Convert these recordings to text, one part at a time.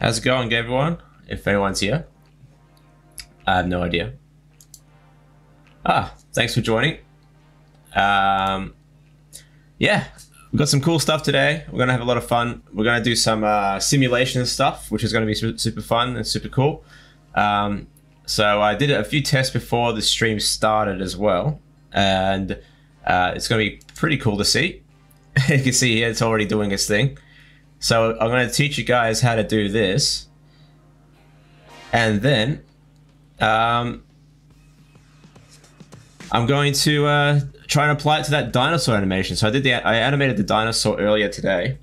How's it going, everyone? If anyone's here. I have no idea. Ah, thanks for joining. Um, yeah, we've got some cool stuff today. We're gonna have a lot of fun. We're gonna do some uh, simulation stuff, which is gonna be su- super fun and super cool. Um, so I did a few tests before the stream started as well, and uh, it's gonna be pretty cool to see. you can see here it's already doing its thing. So I'm going to teach you guys how to do this. And then um, I'm going to uh, try and apply it to that dinosaur animation. So I did the I animated the dinosaur earlier today.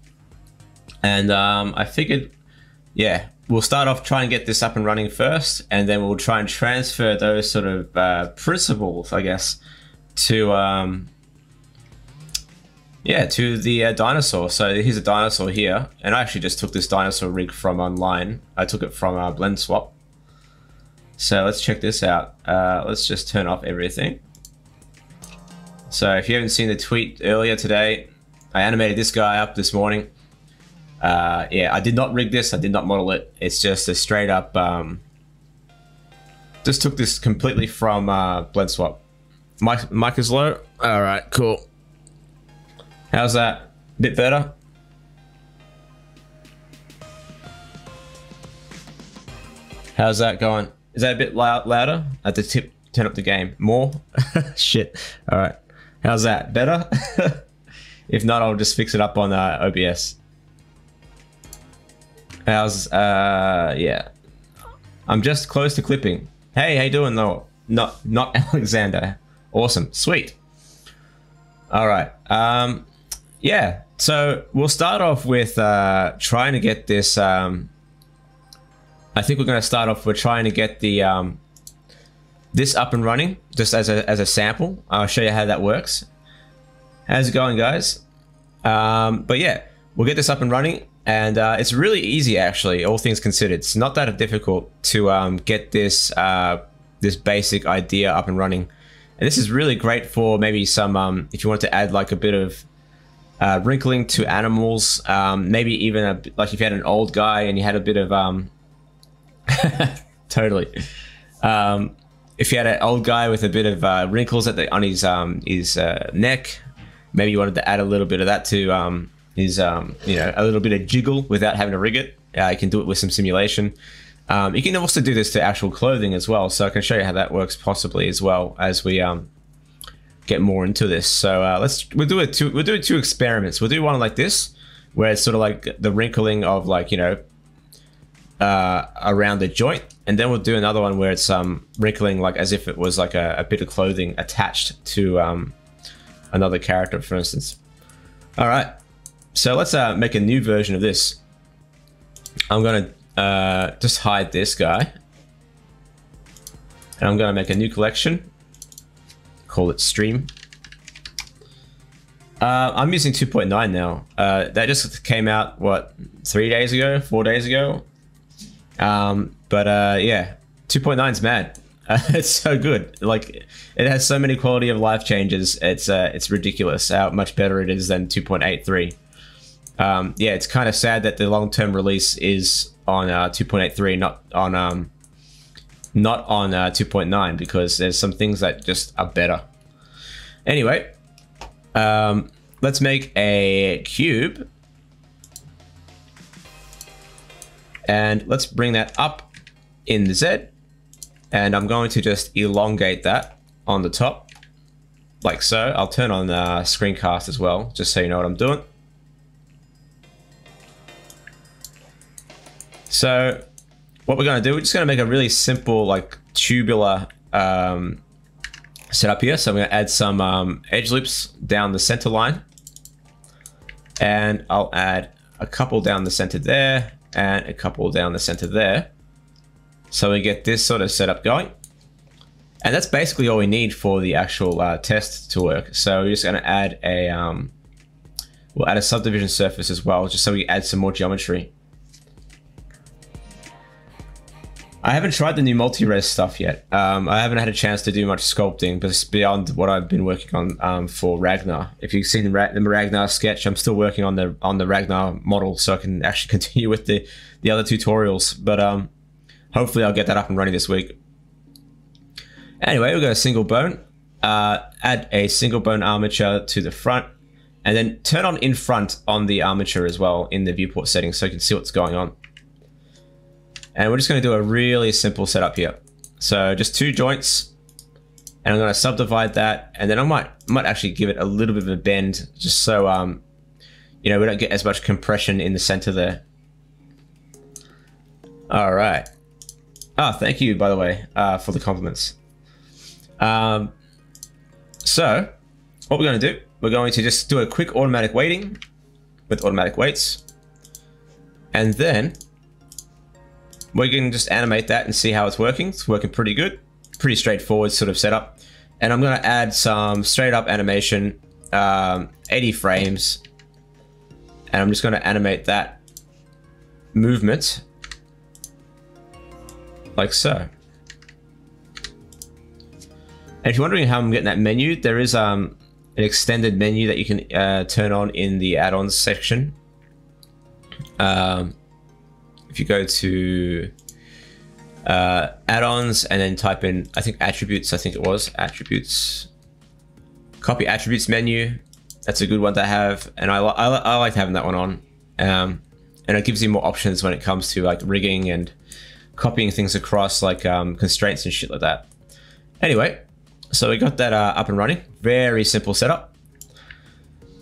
And um, I figured, yeah, we'll start off trying to get this up and running first. And then we'll try and transfer those sort of uh, principles, I guess, to... Um, yeah, to the uh, dinosaur. So here's a dinosaur here, and I actually just took this dinosaur rig from online. I took it from uh, Blend Swap. So let's check this out. Uh, let's just turn off everything. So if you haven't seen the tweet earlier today, I animated this guy up this morning. Uh, yeah, I did not rig this. I did not model it. It's just a straight up. Um, just took this completely from uh, Blend Swap. Mic, mic is low. All right, cool. How's that? A Bit better? How's that going? Is that a bit loud, louder? At the tip, turn up the game. More? Shit. All right. How's that? Better? if not, I'll just fix it up on uh, OBS. How's, uh, yeah. I'm just close to clipping. Hey, how you doing though? Not, not Alexander. Awesome. Sweet. All right. Um, yeah, so we'll start off with uh, trying to get this. Um, I think we're going to start off with trying to get the um, this up and running just as a as a sample. I'll show you how that works. How's it going, guys? Um, but yeah, we'll get this up and running, and uh, it's really easy actually. All things considered, it's not that difficult to um, get this uh, this basic idea up and running. And this is really great for maybe some um, if you want to add like a bit of uh, wrinkling to animals. Um, maybe even a, like if you had an old guy and you had a bit of um, totally. Um, if you had an old guy with a bit of uh, wrinkles at the on his um, his uh, neck, maybe you wanted to add a little bit of that to um, his um, you know a little bit of jiggle without having to rig it. Uh, you can do it with some simulation. Um, you can also do this to actual clothing as well. So I can show you how that works possibly as well as we um, get more into this. So uh, let's we'll do it two we'll do two experiments. We'll do one like this, where it's sort of like the wrinkling of like you know uh, around the joint, and then we'll do another one where it's um wrinkling like as if it was like a, a bit of clothing attached to um another character, for instance. All right, so let's uh, make a new version of this. I'm gonna uh, just hide this guy, and I'm gonna make a new collection call it stream. Uh, I'm using 2.9 now. Uh, that just came out, what, three days ago, four days ago? Um, but uh, yeah, 2.9 is mad. It's so good. Like, it has so many quality of life changes. It's uh, it's ridiculous how much better it is than 2.83. Um, yeah, it's kind of sad that the long-term release is on uh, 2.83, not on um, not on uh, 2.9 because there's some things that just are better. Anyway, um, let's make a cube. And let's bring that up in the Z. And I'm going to just elongate that on the top, like so. I'll turn on the screencast as well, just so you know what I'm doing. So what we're going to do, we're just going to make a really simple, like tubular um, setup here. So I'm going to add some um, edge loops down the center line. And I'll add a couple down the center there and a couple down the center there. So we get this sort of setup going. And that's basically all we need for the actual uh, test to work. So we're just going to add a, um, we'll add a subdivision surface as well, just so we add some more geometry. I haven't tried the new multi-res stuff yet. Um, I haven't had a chance to do much sculpting, but it's beyond what I've been working on um, for Ragnar. If you've seen the, Ra- the Ragnar sketch, I'm still working on the on the Ragnar model, so I can actually continue with the the other tutorials. But um, hopefully, I'll get that up and running this week. Anyway, we've got a single bone. Uh, add a single bone armature to the front, and then turn on in front on the armature as well in the viewport settings, so you can see what's going on. And we're just going to do a really simple setup here. So just two joints, and I'm going to subdivide that, and then I might might actually give it a little bit of a bend, just so um, you know we don't get as much compression in the center there. All right. Ah, oh, thank you by the way uh, for the compliments. Um, so what we're going to do, we're going to just do a quick automatic weighting with automatic weights, and then we can just animate that and see how it's working. It's working pretty good. Pretty straightforward sort of setup. And I'm going to add some straight up animation, um, 80 frames. And I'm just going to animate that movement like so. And if you're wondering how I'm getting that menu, there is um, an extended menu that you can uh, turn on in the add-ons section. Um, if you go to uh, add-ons and then type in, I think attributes, I think it was attributes, copy attributes menu. That's a good one to have. And I, I, I like having that one on. Um, and it gives you more options when it comes to like rigging and copying things across like um, constraints and shit like that. Anyway, so we got that uh, up and running. Very simple setup.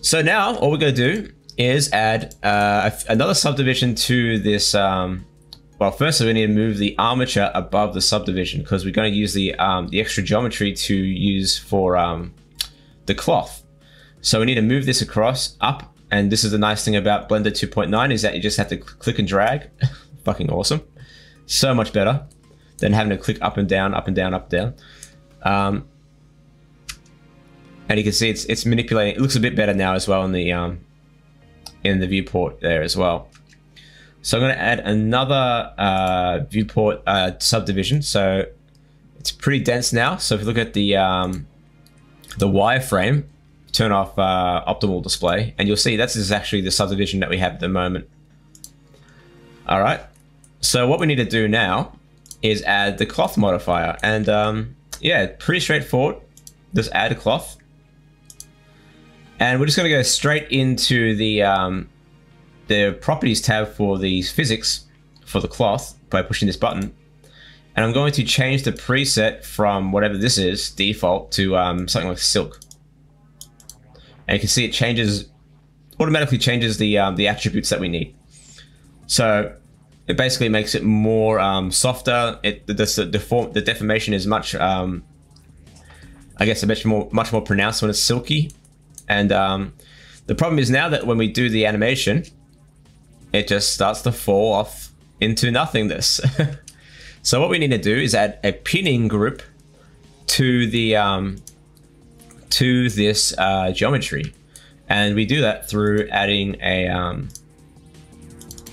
So now all we're going to do is add uh, another subdivision to this. Um, well, first we need to move the armature above the subdivision because we're going to use the um, the extra geometry to use for um, the cloth. So we need to move this across up. And this is the nice thing about Blender 2.9 is that you just have to click and drag. Fucking awesome. So much better than having to click up and down, up and down, up and down. Um, and you can see it's it's manipulating. It looks a bit better now as well in the um, in the viewport there as well. So I'm going to add another uh, viewport uh, subdivision. So it's pretty dense now. So if you look at the um, the wireframe, turn off uh, optimal display, and you'll see that's actually the subdivision that we have at the moment. All right. So what we need to do now is add the cloth modifier, and um, yeah, pretty straightforward. Just add a cloth. And we're just going to go straight into the um, the properties tab for the physics for the cloth by pushing this button. And I'm going to change the preset from whatever this is, default, to um, something like silk. And you can see it changes, automatically changes the um, the attributes that we need. So it basically makes it more um, softer. It the the, deform, the deformation is much, um, I guess, a much more much more pronounced when it's silky. And um, the problem is now that when we do the animation, it just starts to fall off into nothingness. so what we need to do is add a pinning group to the um, to this uh, geometry, and we do that through adding a um,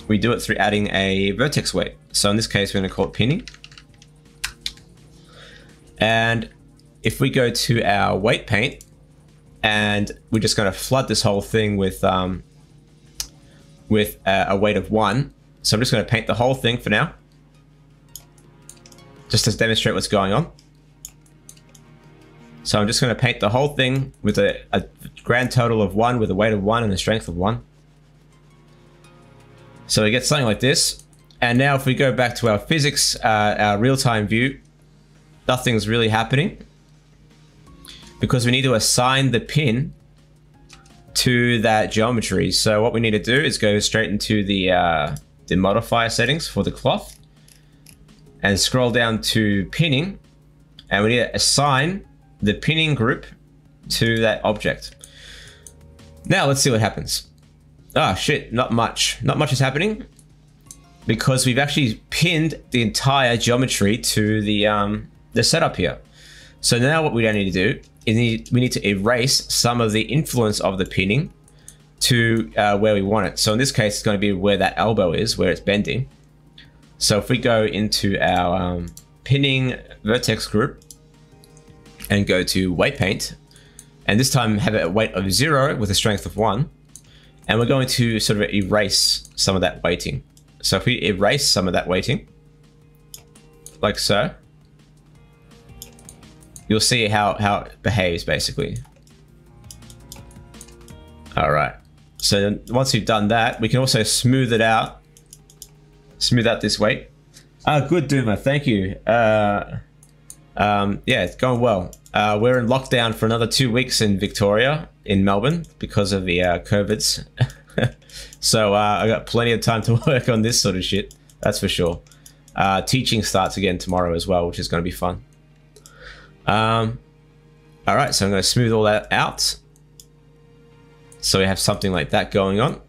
we do it through adding a vertex weight. So in this case, we're going to call it pinning. And if we go to our weight paint, and we're just going to flood this whole thing with um, with a, a weight of one. So I'm just going to paint the whole thing for now, just to demonstrate what's going on. So I'm just going to paint the whole thing with a, a grand total of one, with a weight of one and a strength of one. So we get something like this. And now if we go back to our physics, uh, our real-time view, nothing's really happening because we need to assign the pin to that geometry. So what we need to do is go straight into the, uh, the modifier settings for the cloth and scroll down to pinning and we need to assign the pinning group to that object. Now let's see what happens. Ah, shit, not much. Not much is happening because we've actually pinned the entire geometry to the, um, the setup here. So now what we don't need to do is we need to erase some of the influence of the pinning to uh, where we want it. So in this case, it's going to be where that elbow is, where it's bending. So if we go into our um, pinning vertex group and go to weight paint, and this time have a weight of zero with a strength of one, and we're going to sort of erase some of that weighting. So if we erase some of that weighting, like so, you'll see how, how it behaves basically. All right. So once we've done that, we can also smooth it out. Smooth out this weight. Ah, good, Duma. Thank you. Uh, um, yeah, it's going well. Uh, we're in lockdown for another two weeks in Victoria, in Melbourne, because of the uh, COVIDs. so uh, I got plenty of time to work on this sort of shit. That's for sure. Uh, teaching starts again tomorrow as well, which is going to be fun. Um, all right, so I'm going to smooth all that out. So we have something like that going on.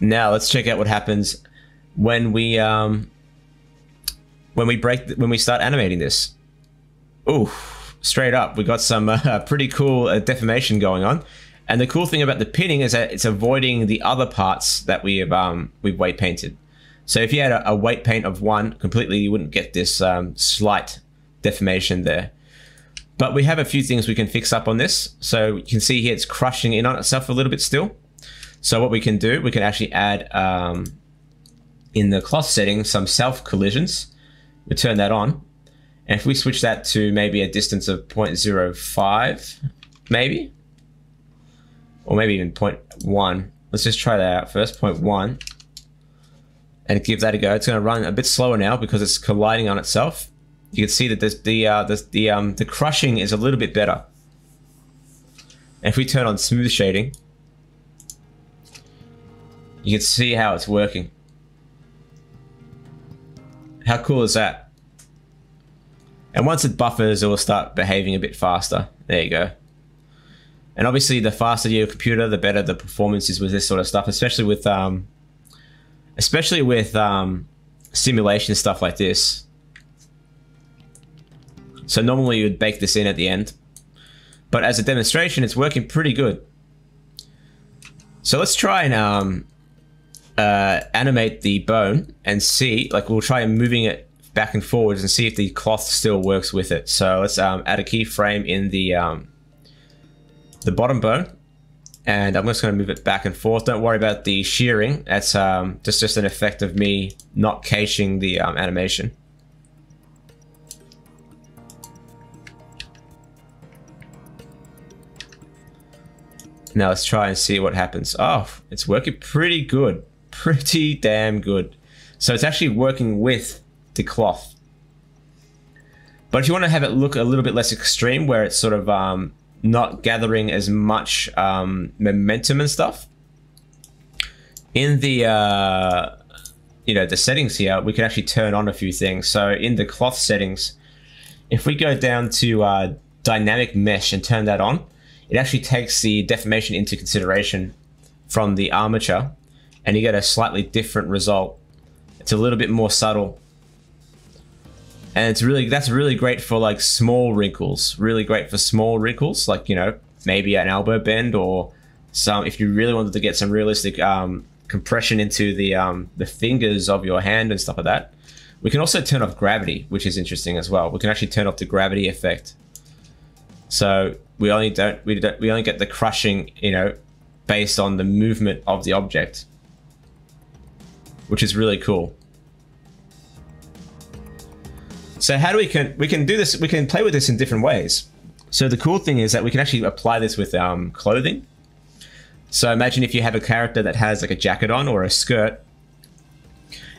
Now let's check out what happens when we um, when we break when we start animating this. Ooh, straight up, we got some uh, pretty cool uh, deformation going on. And the cool thing about the pinning is that it's avoiding the other parts that we have um, we've weight painted. So if you had a, a, weight paint of one completely, you wouldn't get this um, slight deformation there. But we have a few things we can fix up on this. So you can see here it's crushing in on itself a little bit still. So what we can do, we can actually add um, in the cloth setting some self collisions. We turn that on. And if we switch that to maybe a distance of 0.05, maybe, or maybe even 0.1. Let's just try that out first, 0.1 and give that a go. It's going to run a bit slower now because it's colliding on itself. You can see that this, the uh, the the um, the crushing is a little bit better. And if we turn on smooth shading, you can see how it's working. How cool is that? And once it buffers, it will start behaving a bit faster. There you go. And obviously, the faster your computer, the better the performance is with this sort of stuff, especially with um, especially with um, simulation stuff like this. So normally you would bake this in at the end, but as a demonstration, it's working pretty good. So let's try and um, uh, animate the bone and see, like we'll try moving it back and forwards and see if the cloth still works with it. So let's um, add a keyframe in the um, the bottom bone and I'm just going to move it back and forth. Don't worry about the shearing. That's um, just, just an effect of me not caching the um, animation. Now let's try and see what happens. Oh, it's working pretty good. Pretty damn good. So it's actually working with the cloth. But if you want to have it look a little bit less extreme, where it's sort of um, not gathering as much um, momentum and stuff. In the uh, you know the settings here, we can actually turn on a few things. So in the cloth settings, if we go down to uh, dynamic mesh and turn that on, it actually takes the deformation into consideration from the armature, and you get a slightly different result. It's a little bit more subtle. And it's really that's really great for like small wrinkles. Really great for small wrinkles like you know maybe an elbow bend or some if you really wanted to get some realistic um, compression into the um, the fingers of your hand and stuff like that. We can also turn off gravity which is interesting as well. We can actually turn off the gravity effect. So we only don't we don't we only get the crushing you know based on the movement of the object which is really cool so how do we can we can do this? We can play with this in different ways. So the cool thing is that we can actually apply this with um, clothing. So imagine if you have a character that has like a jacket on or a skirt,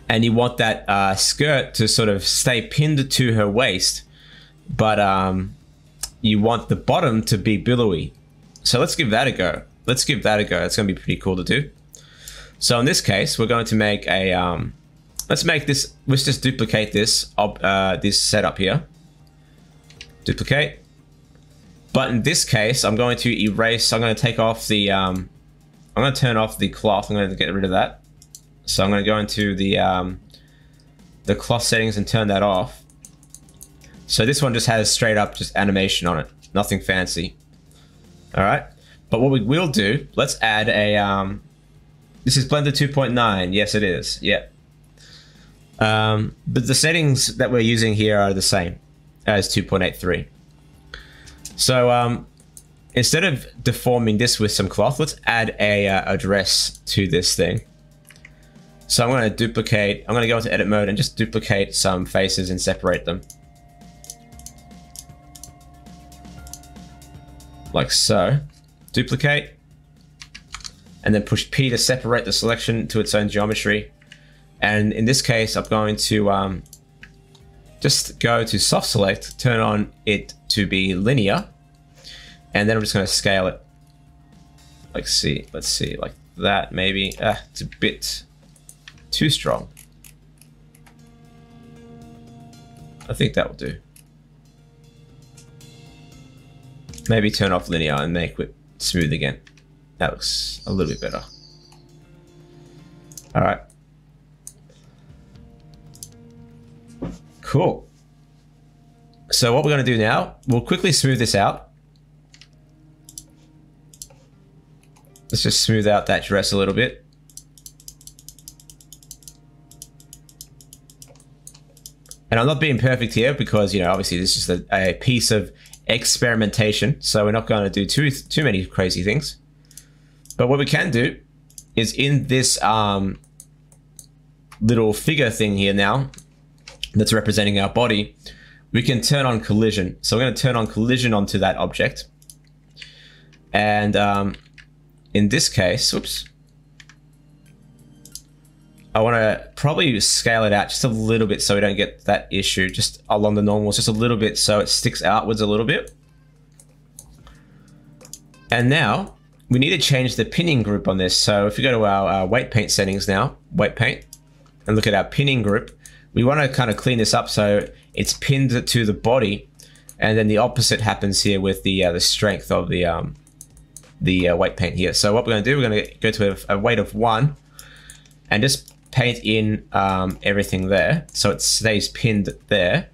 and you want that uh, skirt to sort of stay pinned to her waist, but um, you want the bottom to be billowy. So let's give that a go. Let's give that a go. It's going to be pretty cool to do. So in this case, we're going to make a um, Let's make this, let's just duplicate this, uh, this setup here. Duplicate. But in this case, I'm going to erase, I'm going to take off the, um, I'm going to turn off the cloth. I'm going to get rid of that. So I'm going to go into the, um, the cloth settings and turn that off. So this one just has straight up just animation on it. Nothing fancy. All right. But what we will do, let's add a, um, this is Blender 2.9. Yes, it is. Yeah. Um, but the settings that we're using here are the same as 2.83. So um, instead of deforming this with some cloth, let's add a uh, address to this thing. So I'm going to duplicate, I'm going to go into edit mode and just duplicate some faces and separate them. Like so. Duplicate. And then push P to separate the selection to its own geometry. And in this case, I'm going to um, just go to soft select, turn on it to be linear. And then I'm just going to scale it. Like see, let's see, like that maybe. Ah, it's a bit too strong. I think that will do. Maybe turn off linear and make it smooth again. That looks a little bit better. All right. Cool. So what we're going to do now, we'll quickly smooth this out. Let's just smooth out that dress a little bit. And I'm not being perfect here because, you know, obviously this is a, a piece of experimentation. So we're not going to do too, too many crazy things. But what we can do is in this um, little figure thing here now that's representing our body, we can turn on collision. So we're going to turn on collision onto that object. And um, in this case, oops, I want to probably scale it out just a little bit so we don't get that issue just along the normals, just a little bit so it sticks outwards a little bit. And now we need to change the pinning group on this. So if we go to our, our weight paint settings now, weight paint, and look at our pinning group, we want to kind of clean this up so it's pinned to the body. And then the opposite happens here with the uh, the strength of the um, the uh, weight paint here. So what we're going to do, we're going to go to a, a weight of one and just paint in um, everything there. So it stays pinned there.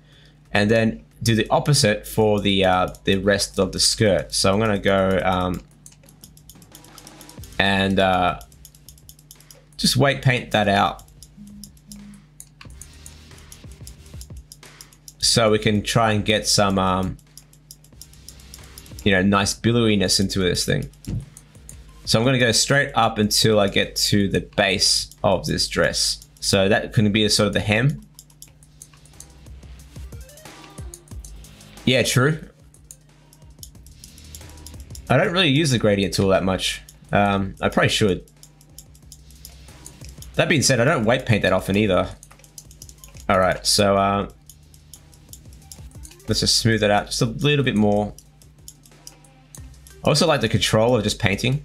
And then do the opposite for the uh, the rest of the skirt. So I'm gonna go um, and uh, just weight paint that out. So we can try and get some um, you know nice billowiness into this thing so I'm going to go straight up until I get to the base of this dress. So that can be a sort of the hem. Yeah, true. I don't really use the gradient tool that much. Um, I probably should. That being said, I don't weight paint that often either. Alright, so uh, let's just smooth it out just a little bit more. I also like the control of just painting.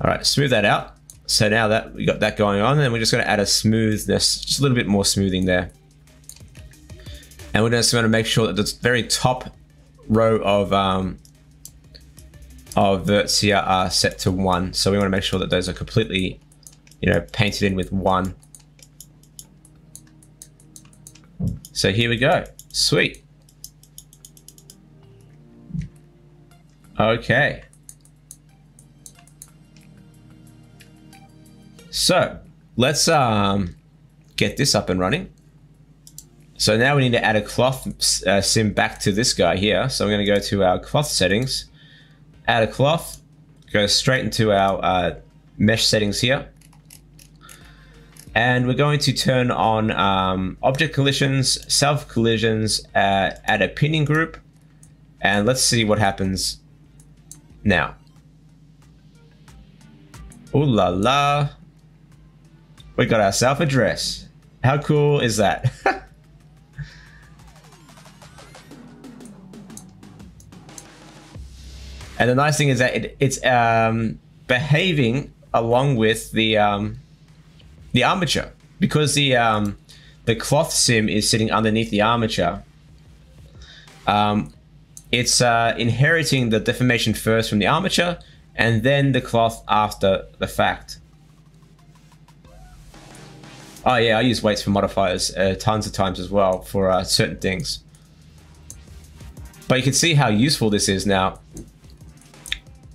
All right, smooth that out. So now that we got that going on, then we're just going to add a smoothness, just a little bit more smoothing there. And we're just to make sure that the very top row of um, of verts here are set to one. So we want to make sure that those are completely, you know, painted in with one. So here we go. Sweet. Okay. So let's um, get this up and running. So now we need to add a cloth uh, sim back to this guy here. So I'm going to go to our cloth settings, add a cloth, go straight into our uh, mesh settings here. And we're going to turn on um, object collisions, self collisions, uh, add a pinning group, and let's see what happens now. Ooh la la we got ourselves a dress. How cool is that? and the nice thing is that it, it's um, behaving along with the um, the armature because the um, the cloth sim is sitting underneath the armature. Um, it's uh, inheriting the deformation first from the armature and then the cloth after the fact. Oh yeah, I use weights for modifiers uh, tons of times as well for uh, certain things. But you can see how useful this is now.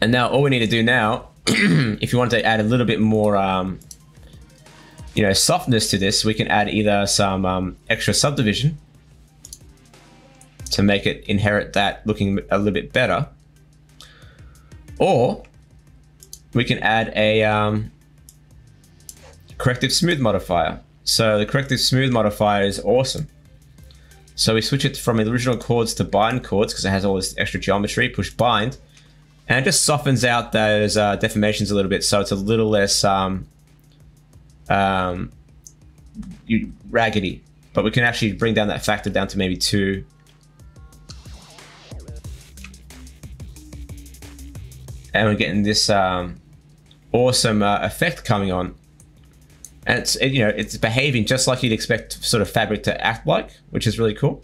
And now all we need to do now, if you want to add a little bit more um, you know, softness to this, we can add either some um, extra subdivision to make it inherit that looking a little bit better, or we can add a um, corrective smooth modifier. So the corrective smooth modifier is awesome. So we switch it from original coords to bind coords because it has all this extra geometry, push bind, and it just softens out those uh, deformations a little bit so it's a little less um, um, raggedy. But we can actually bring down that factor down to maybe two. And we're getting this um, awesome uh, effect coming on and it's it, you know it's behaving just like you'd expect sort of fabric to act like, which is really cool.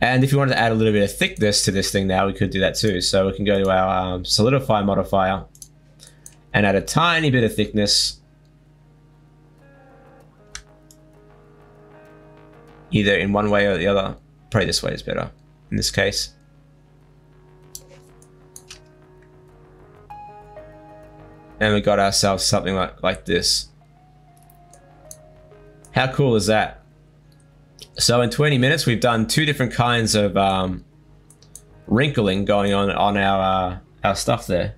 And if you wanted to add a little bit of thickness to this thing now, we could do that too. So we can go to our um, solidify modifier and add a tiny bit of thickness. Either in one way or the other. Probably this way is better in this case. And we got ourselves something like, like this. How cool is that? So in 20 minutes, we've done two different kinds of um, wrinkling going on on our uh, our stuff there.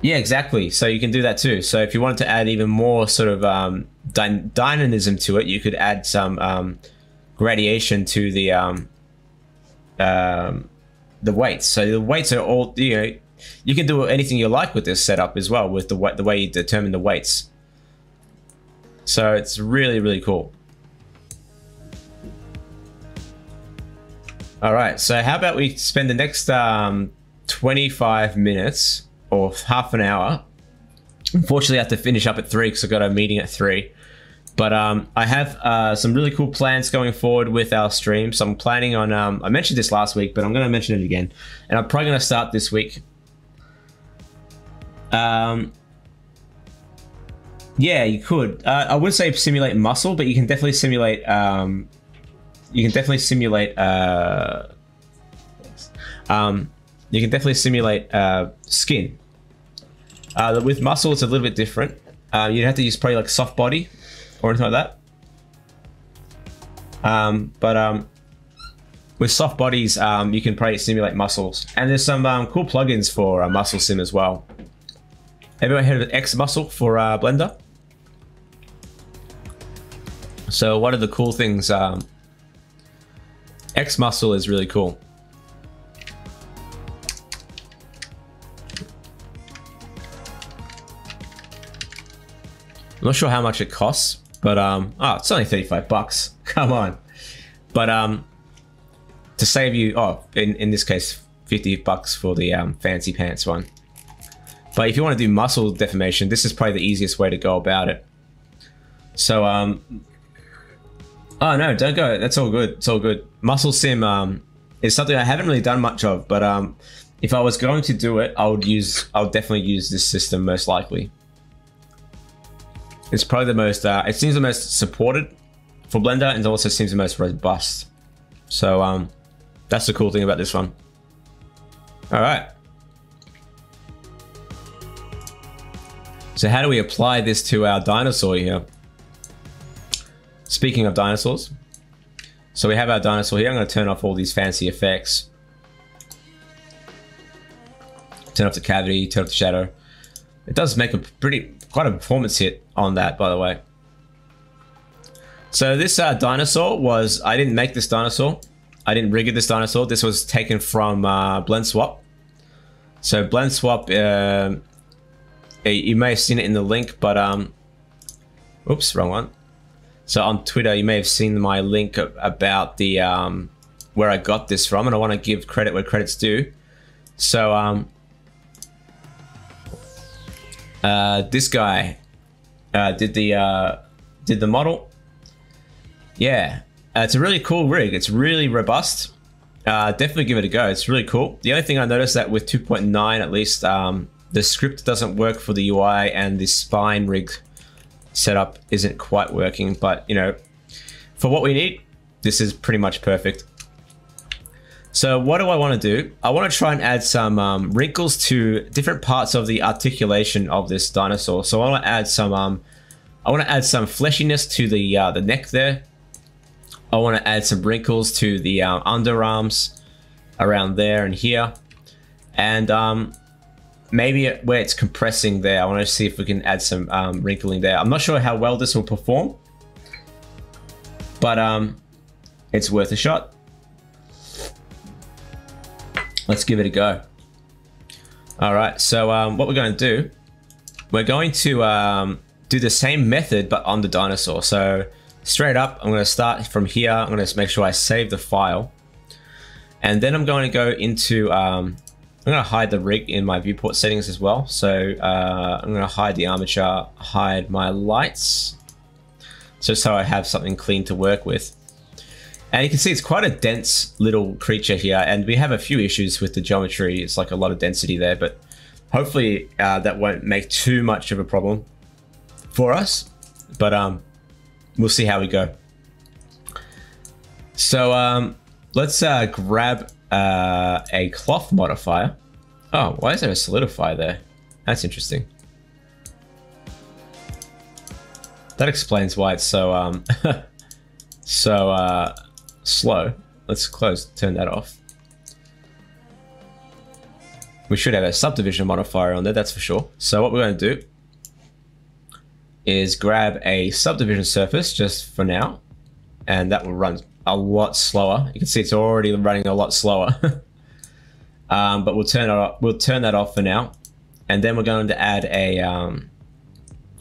Yeah, exactly. So you can do that too. So if you wanted to add even more sort of um, dy dynamism to it, you could add some um, gradation to the um, um, the weights. So the weights are all you know. You can do anything you like with this setup as well with the the way you determine the weights. So it's really really cool. All right. So how about we spend the next um, 25 minutes or half an hour. Unfortunately, I have to finish up at three because I've got a meeting at three. But um, I have uh, some really cool plans going forward with our stream. So I'm planning on, um, I mentioned this last week, but I'm going to mention it again. And I'm probably going to start this week. Um, yeah, you could. Uh, I would say simulate muscle, but you can definitely simulate. Um, you can definitely simulate. Uh, um, you can definitely simulate uh, skin. Uh, with muscle, it's a little bit different. Uh, you'd have to use probably like soft body or anything like that. Um, but um, with soft bodies, um, you can probably simulate muscles. And there's some um, cool plugins for uh, Muscle Sim as well. Everyone heard of X Muscle for uh, Blender? So one of the cool things, um, X Muscle is really cool. I'm not sure how much it costs, but um, oh, it's only 35 bucks. Come on. But um, to save you, oh, in, in this case, 50 bucks for the um, fancy pants one. But if you want to do muscle deformation, this is probably the easiest way to go about it. So, um, oh no, don't go. That's all good. It's all good. Muscle sim um, is something I haven't really done much of, but um, if I was going to do it, I would use, I would definitely use this system most likely. It's probably the most, uh, it seems the most supported for Blender and also seems the most robust. So um, that's the cool thing about this one. All right. So how do we apply this to our dinosaur here? Speaking of dinosaurs, so we have our dinosaur here. I'm going to turn off all these fancy effects. Turn off the cavity, turn off the shadow. It does make a pretty, quite a performance hit on that, by the way. So this uh, dinosaur was, I didn't make this dinosaur. I didn't rig it this dinosaur. This was taken from uh, Blend Swap. So Blend Swap, uh, you may have seen it in the link, but um, oops, wrong one. So on Twitter, you may have seen my link about the um, where I got this from, and I want to give credit where credit's due. So um, uh, this guy uh, did the uh, did the model. Yeah, uh, it's a really cool rig. It's really robust. Uh, definitely give it a go. It's really cool. The only thing I noticed that with 2.9 at least, um, the script doesn't work for the UI and the spine rig setup isn't quite working. But you know, for what we need, this is pretty much perfect. So what do I want to do? I want to try and add some um, wrinkles to different parts of the articulation of this dinosaur. So I want to add some, um, I want to add some fleshiness to the uh, the neck there. I want to add some wrinkles to the uh, underarms around there and here. And um, maybe where it's compressing there, I want to see if we can add some um, wrinkling there. I'm not sure how well this will perform, but um, it's worth a shot. Let's give it a go. All right, so um, what we're going to do, we're going to um, do the same method, but on the dinosaur. So straight up, I'm going to start from here. I'm going to make sure I save the file. And then I'm going to go into, um, I'm going to hide the rig in my viewport settings as well. So uh, I'm going to hide the armature, hide my lights, So, so I have something clean to work with. And you can see it's quite a dense little creature here, and we have a few issues with the geometry. It's like a lot of density there, but hopefully uh, that won't make too much of a problem for us. But um, we'll see how we go. So um, let's uh, grab uh, a cloth modifier. Oh, why is there a solidify there? That's interesting. That explains why it's so um, so uh, slow. Let's close, turn that off. We should have a subdivision modifier on there, that's for sure. So what we're going to do is grab a subdivision surface just for now, and that will run a lot slower. You can see it's already running a lot slower. um, but we'll turn it off, we'll turn that off for now, and then we're going to add a. Um,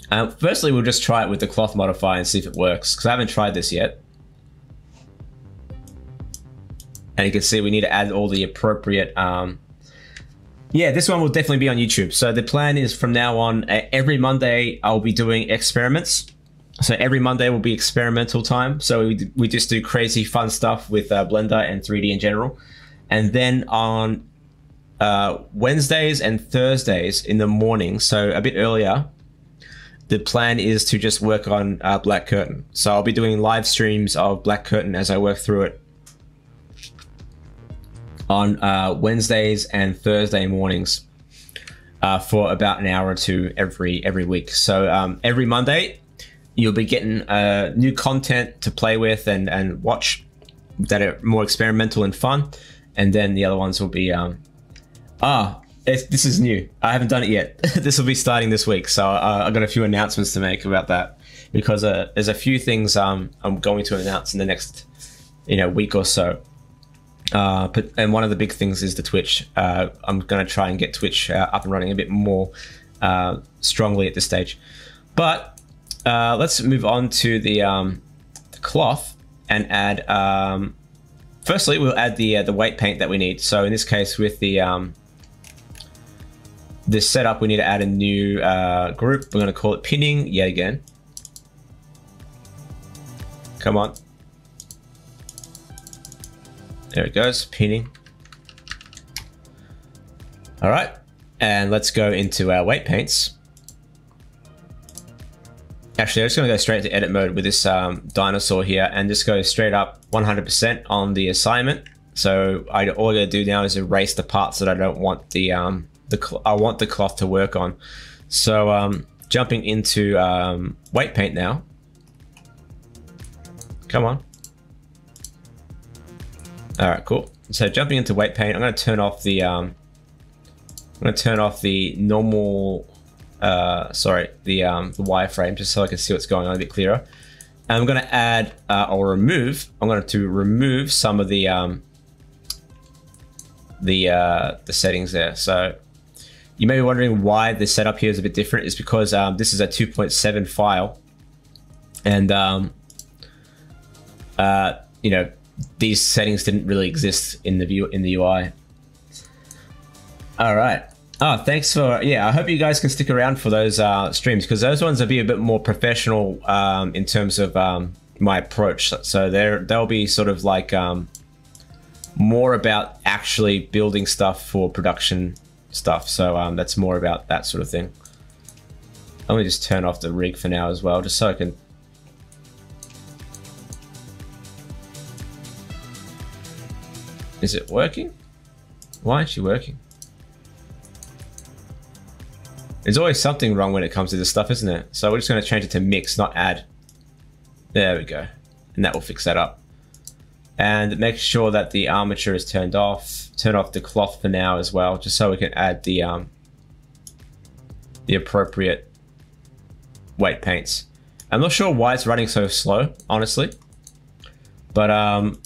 um, firstly, we'll just try it with the cloth modifier and see if it works because I haven't tried this yet. And you can see we need to add all the appropriate um, yeah, this one will definitely be on YouTube. So the plan is from now on, every Monday I'll be doing experiments. So every Monday will be experimental time. So we, we just do crazy fun stuff with uh, Blender and 3D in general. And then on uh, Wednesdays and Thursdays in the morning, so a bit earlier, the plan is to just work on uh, Black Curtain. So I'll be doing live streams of Black Curtain as I work through it on uh, Wednesdays and Thursday mornings uh, for about an hour or two every every week. So um, every Monday, you'll be getting uh, new content to play with and and watch that are more experimental and fun. And then the other ones will be um, ah. this is new. I haven't done it yet. this will be starting this week, so uh, I've got a few announcements to make about that because uh, there's a few things um, I'm going to announce in the next, you know, week or so. Uh, but and one of the big things is the Twitch. Uh, I'm going to try and get Twitch uh, up and running a bit more uh, strongly at this stage. But uh, let's move on to the, um, the cloth and add. Um, firstly, we'll add the the weight paint that we need. So in this case, with the um, this setup, we need to add a new group. We're going to call it pinning yet again. Come on. There it goes, pinning. All right, and let's go into our weight paints. Actually, I'm just gonna go straight to edit mode with this um, dinosaur here and just go straight up 100% on the assignment. So I, all I gotta do now is erase the parts that I don't want the, um, the I want the cloth to work on. So um, jumping into um, weight paint now. Come on. All right, cool. So jumping into weight paint, I'm going to turn off the um, I'm going to turn off the normal, uh, sorry, the um, the wireframe just so I can see what's going on a bit clearer. And I'm going to add uh, or remove. I'm going to remove some of the um, the uh, the settings there. So you may be wondering why the setup here is a bit different. It's because um, this is a 2.7 file, and um, uh, you know these settings didn't really exist in the view in the UI. All right. Oh, thanks for yeah. I hope you guys can stick around for those uh, streams because those ones will be a bit more professional um, in terms of um, my approach. So they're they'll be sort of like um, more about actually building stuff for production stuff. So um, that's more about that sort of thing. Let me just turn off the rig for now as well, just so I can Is it working? Why isn't she working? There's always something wrong when it comes to this stuff, isn't it? So we're just going to change it to mix, not add. There we go. And that will fix that up. And make sure that the armature is turned off. Turn off the cloth for now as well, just so we can add the um, the appropriate weight paints. I'm not sure why it's running so slow, honestly. But um,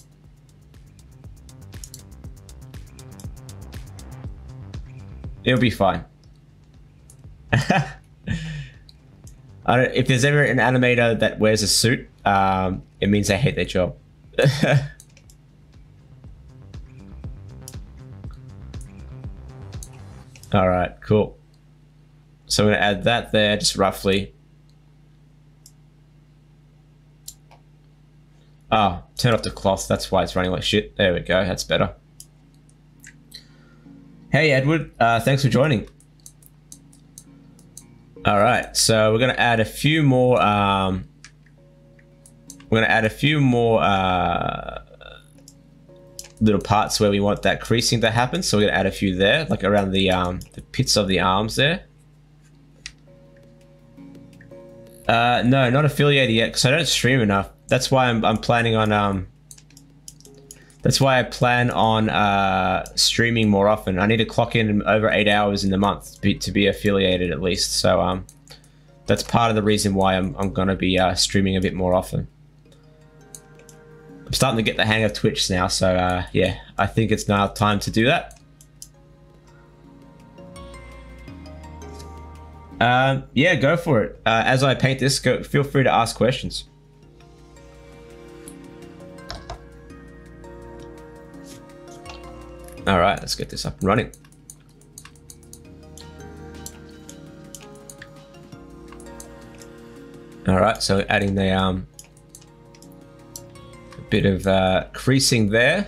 it'll be fine. if there's ever an animator that wears a suit, um, it means they hate their job. All right, cool. So I'm going to add that there, just roughly. Ah, oh, turn off the cloth. That's why it's running like shit. There we go. That's better. Hey, Edward. Uh, thanks for joining. All right, so we're gonna add a few more. Um, we're gonna add a few more uh, little parts where we want that creasing to happen. So we're gonna add a few there, like around the um, the pits of the arms there. Uh, no, not affiliated yet because I don't stream enough. That's why I'm I'm planning on um. That's why I plan on uh, streaming more often. I need to clock in over eight hours in the month to be, to be affiliated at least. So um, that's part of the reason why I'm, I'm going to be uh, streaming a bit more often. I'm starting to get the hang of Twitch now. So uh, yeah, I think it's now time to do that. Um, yeah, go for it. Uh, as I paint this, go, feel free to ask questions. All right, let's get this up and running. All right, so adding the um, a bit of uh, creasing there.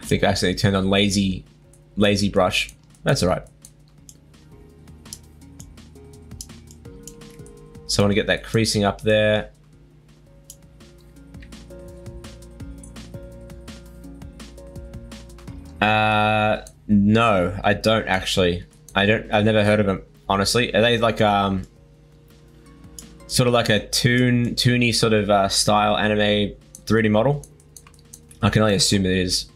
I think I accidentally turned on lazy, lazy brush. That's all right. So I want to get that creasing up there. Uh, no, I don't actually. I don't. I've never heard of them. Honestly, are they like um, sort of like a toon, toony sort of uh, style anime 3D model? I can only assume it is.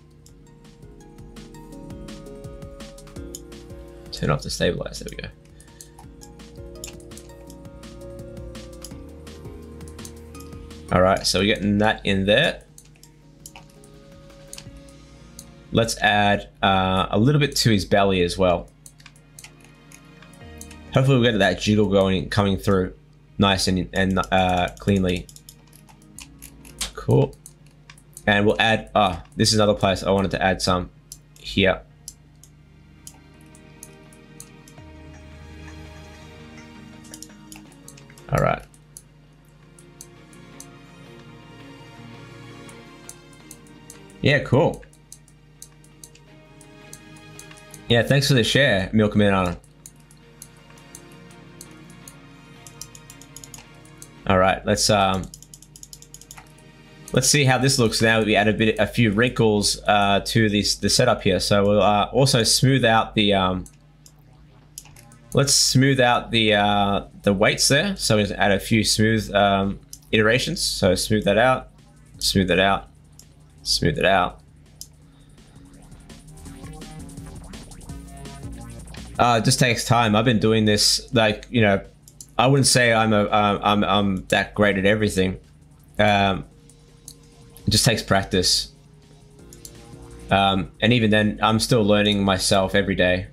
Turn off the stabilize. There we go. All right, so we're getting that in there let's add uh, a little bit to his belly as well. Hopefully we'll get that jiggle going, coming through nice and, and uh, cleanly. Cool. And we'll add, ah, oh, this is another place I wanted to add some here. All right. Yeah, cool. Yeah, thanks for the share, Milkman. All right, let's um, let's see how this looks now. We add a bit, a few wrinkles uh, to this the setup here. So we'll uh, also smooth out the um, let's smooth out the uh, the weights there. So we add a few smooth um, iterations. So smooth that out, smooth it out, smooth it out. Uh, it just takes time. I've been doing this like you know, I wouldn't say I'm a uh, I'm I'm that great at everything. Um, it just takes practice. Um, and even then, I'm still learning myself every day.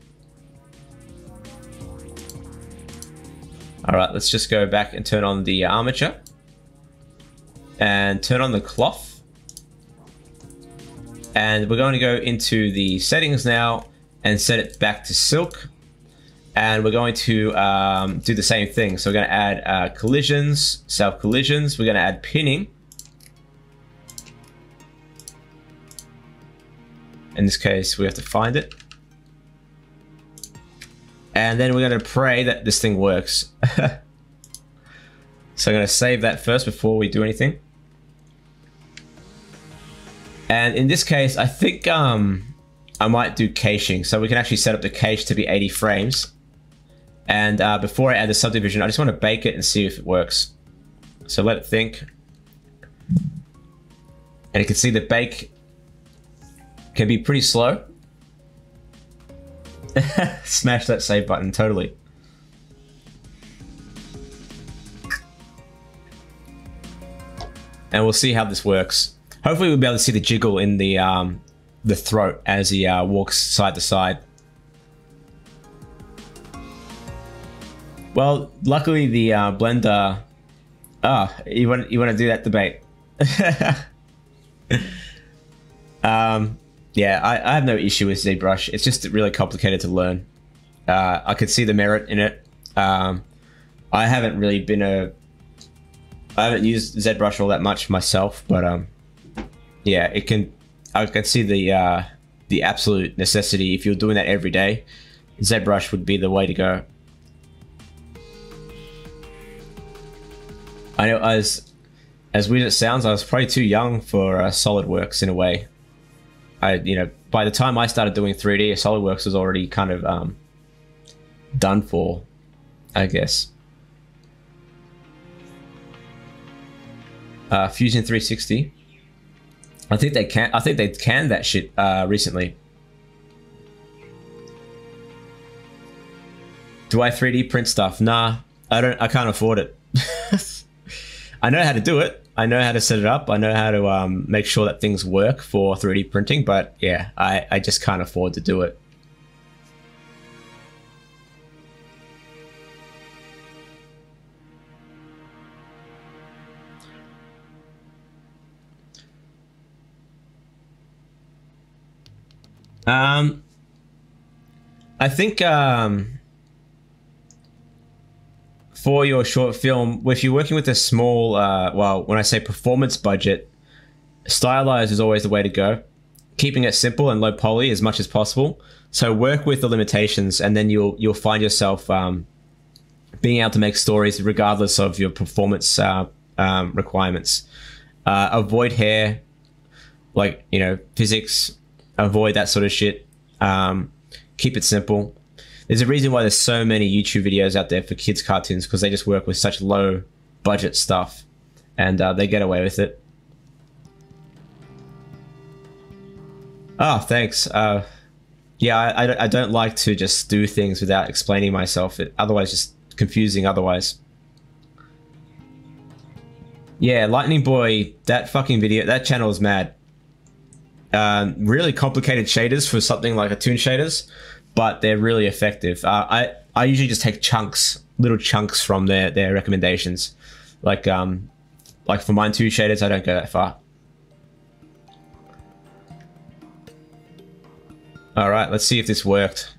All right, let's just go back and turn on the armature and turn on the cloth. And we're going to go into the settings now and set it back to silk and we're going to um, do the same thing. So we're going to add uh, collisions, self collisions. We're going to add pinning. In this case, we have to find it. And then we're going to pray that this thing works. So I'm going to save that first before we do anything. And in this case, I think um, I might do caching. So we can actually set up the cache to be 80 frames. And uh, before I add the subdivision, I just want to bake it and see if it works. So let it think. And you can see the bake can be pretty slow. Smash that save button, totally. And we'll see how this works. Hopefully we'll be able to see the jiggle in the um, the throat as he uh, walks side to side. Well, luckily the uh, blender. Ah, oh, you want you want to do that debate? um, yeah, I, I have no issue with ZBrush. It's just really complicated to learn. Uh, I could see the merit in it. Um, I haven't really been a. I haven't used ZBrush all that much myself, but um, yeah, it can. I can see the uh, the absolute necessity if you're doing that every day. ZBrush would be the way to go. I know as as weird as it sounds, I was probably too young for uh, SolidWorks in a way. I, you know, by the time I started doing 3D, SolidWorks was already kind of um, done for, I guess. Uh, Fusion 360. I think they can. I think they canned that shit uh, recently. Do I 3D print stuff? Nah, I don't. I can't afford it. I know how to do it. I know how to set it up. I know how to um, make sure that things work for 3D printing, but yeah, I, I just can't afford to do it. Um, I think um, for your short film, if you're working with a small, uh, well, when I say performance budget, stylized is always the way to go. Keeping it simple and low poly as much as possible. So work with the limitations, and then you'll you'll find yourself um, being able to make stories regardless of your performance uh, um, requirements. Uh, avoid hair, like you know physics. Avoid that sort of shit. Um, keep it simple there's a reason why there's so many YouTube videos out there for kids cartoons because they just work with such low budget stuff and uh, they get away with it. Oh, thanks. Uh, yeah, I, I, don't like to just do things without explaining myself. It, otherwise, just confusing otherwise. Yeah, Lightning Boy, that fucking video, that channel is mad. Um, really complicated shaders for something like a Toon Shaders but they're really effective. Uh, I I usually just take chunks, little chunks from their their recommendations. Like um, like for mine toon shaders, I don't go that far. All right, let's see if this worked.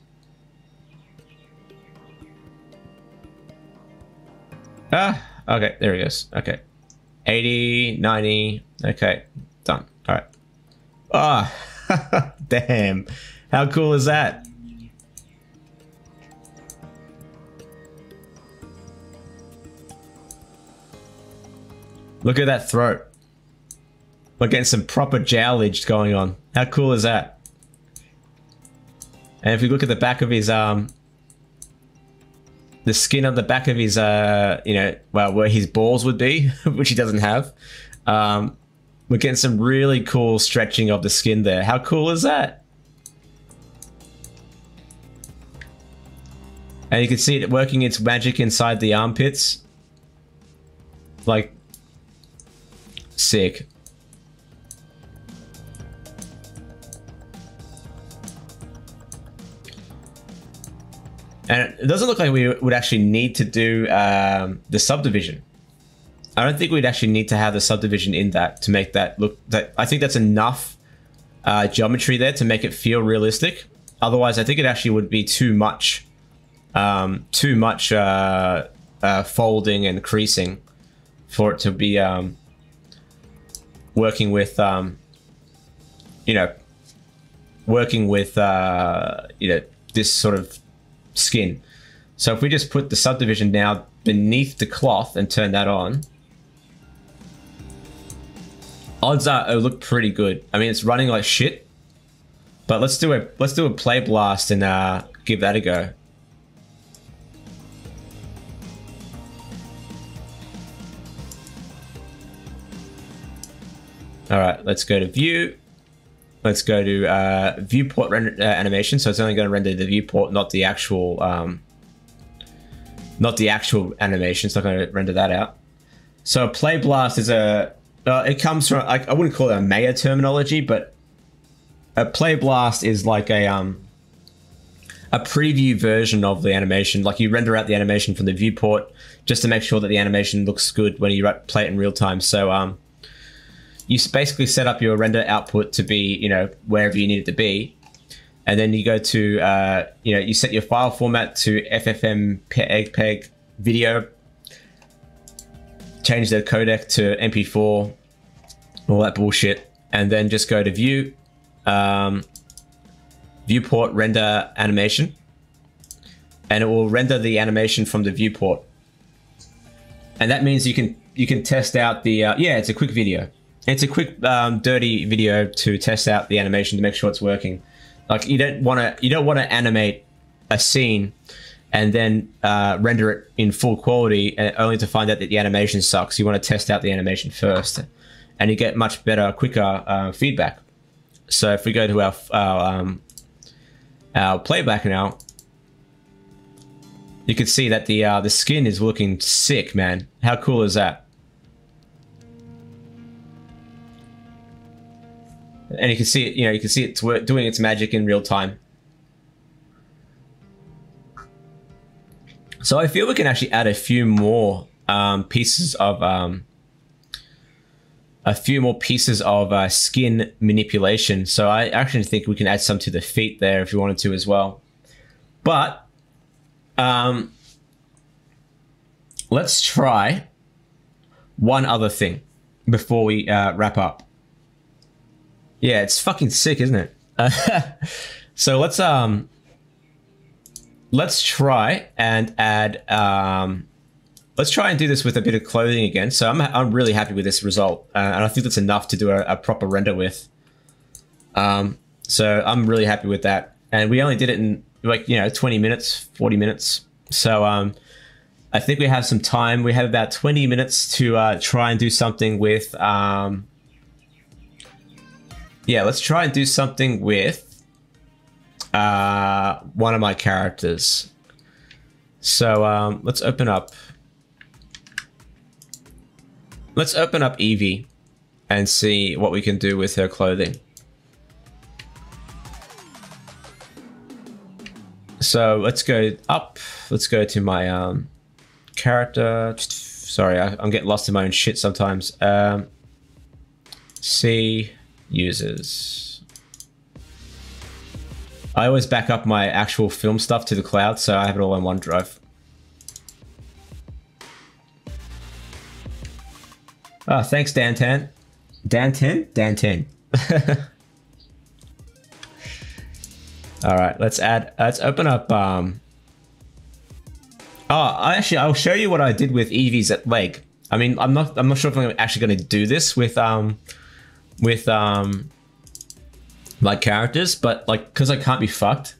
Ah, okay, there he goes. Okay. 80, 90, okay, done. All right. Ah, oh, damn. How cool is that? Look at that throat. We're getting some proper jowlage going on. How cool is that? And if you look at the back of his um the skin on the back of his uh you know well where his balls would be, which he doesn't have, um we're getting some really cool stretching of the skin there. How cool is that? And you can see it working its magic inside the armpits. Like Sick. And it doesn't look like we would actually need to do um, the subdivision. I don't think we'd actually need to have the subdivision in that to make that look. That I think that's enough uh, geometry there to make it feel realistic. Otherwise, I think it actually would be too much, um, too much uh, uh, folding and creasing for it to be um, working with, um, you know, working with, uh, you know, this sort of skin. So if we just put the subdivision now beneath the cloth and turn that on, odds are it'll look pretty good. I mean, it's running like shit, but let's do a let's do a play blast and uh, give that a go. All right, let's go to view. Let's go to uh, viewport render, uh, animation. So it's only going to render the viewport, not the actual, um, not the actual animation. It's not going to render that out. So play blast is a, uh, it comes from, I, I wouldn't call it a Maya terminology, but a play blast is like a, um, a preview version of the animation. Like you render out the animation from the viewport just to make sure that the animation looks good when you play it in real time. So, um, you basically set up your render output to be, you know, wherever you need it to be. And then you go to, uh, you know, you set your file format to FFmpeg video, change the codec to MP4, all that bullshit. And then just go to view, um, viewport render animation. And it will render the animation from the viewport. And that means you can you can test out the, uh, yeah, it's a quick video. It's a quick, um, dirty video to test out the animation to make sure it's working. Like you don't want to, you don't want to animate a scene and then uh, render it in full quality, uh, only to find out that the animation sucks. You want to test out the animation first, and you get much better, quicker uh, feedback. So if we go to our our, um, our playback now, you can see that the uh, the skin is looking sick, man. How cool is that? And you can see it. You know, you can see it doing its magic in real time. So I feel we can actually add a few more um, pieces of um, a few more pieces of uh, skin manipulation. So I actually think we can add some to the feet there if you wanted to as well. But um, let's try one other thing before we uh, wrap up. Yeah, it's fucking sick, isn't it? So let's um let's try and add um let's try and do this with a bit of clothing again. So I'm I'm really happy with this result, uh, and I think that's enough to do a, a proper render with. Um, so I'm really happy with that, and we only did it in like you know 20 minutes, 40 minutes. So um, I think we have some time. We have about 20 minutes to uh, try and do something with um yeah, let's try and do something with uh, one of my characters. So um, let's open up. Let's open up Evie and see what we can do with her clothing. So let's go up. Let's go to my um, character. Sorry, I, am getting lost in my own shit sometimes. Um, see users. I always back up my actual film stuff to the cloud, so I have it all on OneDrive. Oh, thanks, Dan10. Dan10? Dan10. all right, let's add, let's open up, um, oh, actually, I'll show you what I did with Evie's at leg. I mean, I'm not, I'm not sure if I'm actually going to do this with, um, with um like characters, but like because I can't be fucked,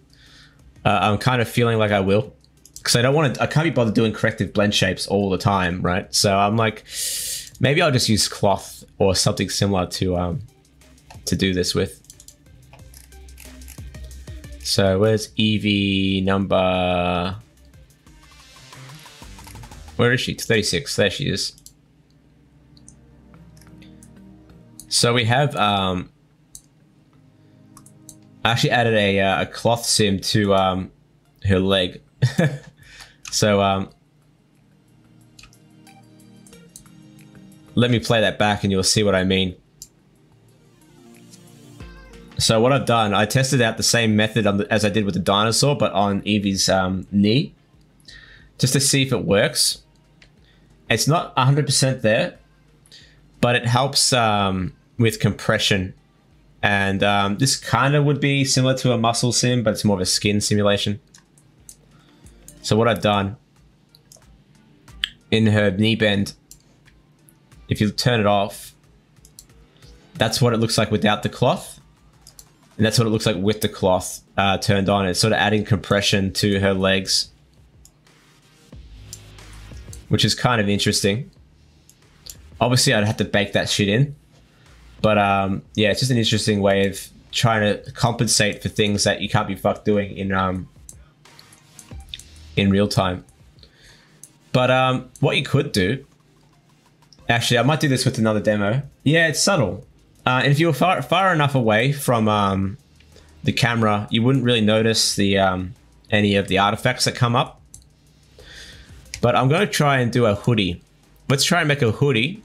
uh, I'm kind of feeling like I will because I don't want to. I can't be bothered doing corrective blend shapes all the time, right? So I'm like, maybe I'll just use cloth or something similar to um to do this with. So where's Evie number? Where is she? 36. There she is. So we have um, actually added a, uh, a cloth sim to um, her leg. so um, let me play that back and you'll see what I mean. So what I've done, I tested out the same method as I did with the dinosaur, but on Evie's um, knee, just to see if it works. It's not 100% there, but it helps um, with compression. And um, this kind of would be similar to a muscle sim, but it's more of a skin simulation. So what I've done in her knee bend, if you turn it off, that's what it looks like without the cloth. And that's what it looks like with the cloth uh, turned on. It's sort of adding compression to her legs, which is kind of interesting. Obviously, I'd have to bake that shit in. But um, yeah, it's just an interesting way of trying to compensate for things that you can't be fucked doing in um, in real time. But um, what you could do, actually, I might do this with another demo. Yeah, it's subtle. Uh, and if you were far, far enough away from um, the camera, you wouldn't really notice the um, any of the artifacts that come up. But I'm going to try and do a hoodie. Let's try and make a hoodie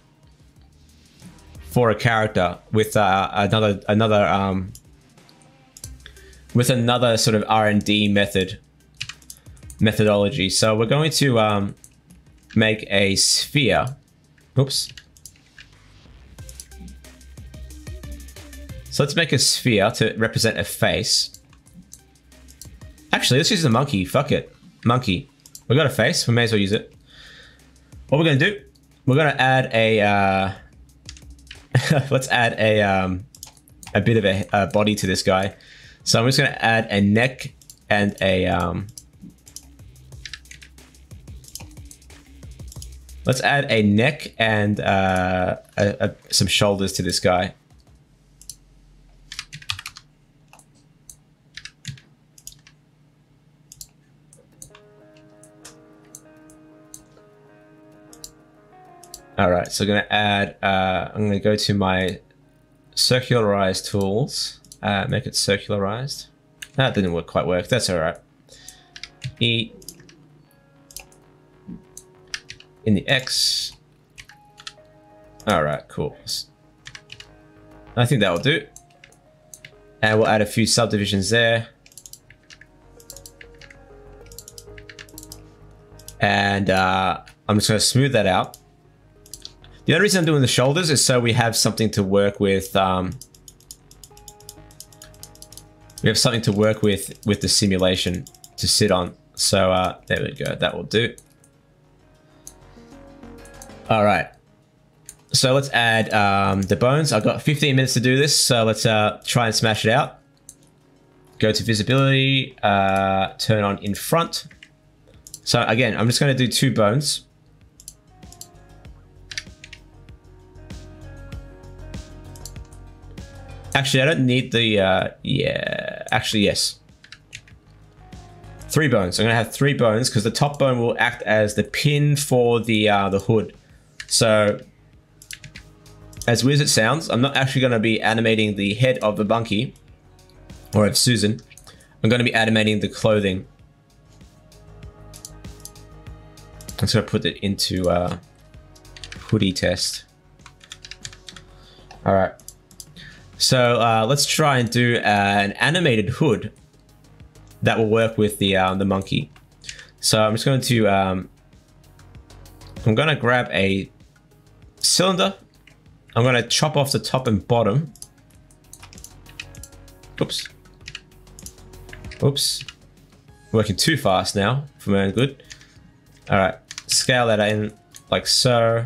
for a character with uh, another another um, with another sort of R and D method methodology. So we're going to um, make a sphere. Oops. So let's make a sphere to represent a face. Actually, let's use the monkey. Fuck it. Monkey. We got a face. We may as well use it. What we're going to do, we're going to add a... Uh, let's add a, um, a bit of a, a, body to this guy. So I'm just going to add a neck and a... Um, let's add a neck and uh, a, a, some shoulders to this guy. All right, so I'm gonna add, uh, I'm gonna go to my circularized tools, uh, make it circularized. That didn't work quite work, that's all right. E in the X. All right, cool. I think that will do. And we'll add a few subdivisions there. And uh, I'm just gonna smooth that out. The only reason I'm doing the shoulders is so we have something to work with. Um, we have something to work with with the simulation to sit on. So uh, there we go. That will do. All right. So let's add um, the bones. I've got 15 minutes to do this. So let's uh, try and smash it out. Go to visibility, uh, turn on in front. So again, I'm just going to do two bones. Actually, I don't need the, uh, yeah, actually, yes. Three bones. I'm going to have three bones because the top bone will act as the pin for the, uh, the hood. So, as weird as it sounds, I'm not actually going to be animating the head of the monkey or of Susan. I'm going to be animating the clothing. I'm just going to put it into uh, hoodie test. All right. So uh, let's try and do uh, an animated hood that will work with the uh, the monkey. So I'm just going to um, I'm going to grab a cylinder. I'm going to chop off the top and bottom. Oops. Oops. Working too fast now for my own good. All right, scale that in like so.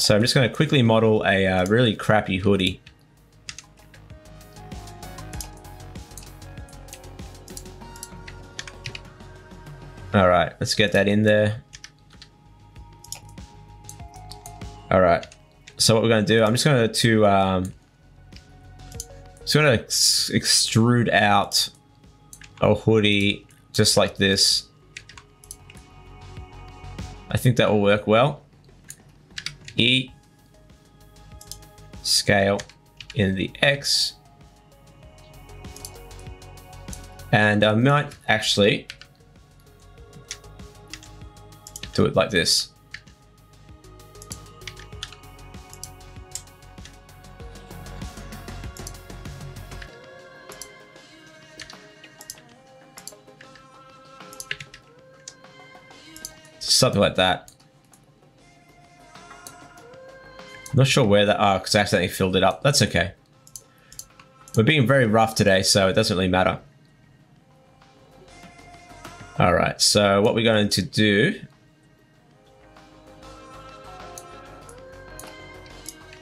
So I'm just going to quickly model a uh, really crappy hoodie. All right, let's get that in there. All right. So what we're going to do, I'm just going to, um, just going to extrude out a hoodie just like this. I think that will work well. E scale in the X. And I might actually do it like this. Something like that. Not sure where that are, because I accidentally filled it up. That's okay. We're being very rough today, so it doesn't really matter. All right, so what we're going to do...